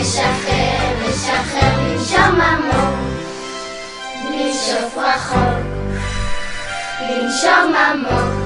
נשחרר, נשחרר, נשחרר, לנשום עמוק, לנשוף רחוק, לנשום עמוק.